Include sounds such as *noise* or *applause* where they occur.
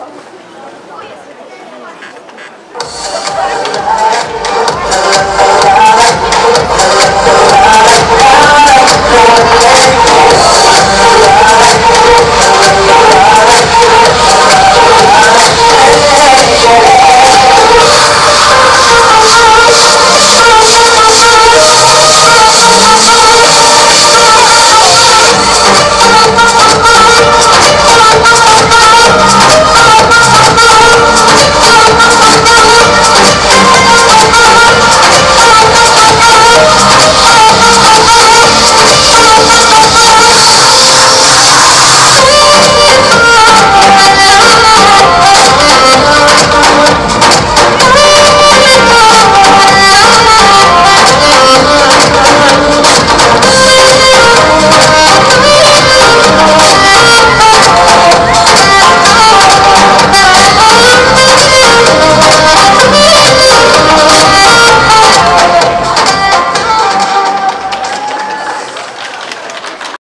아, *laughs*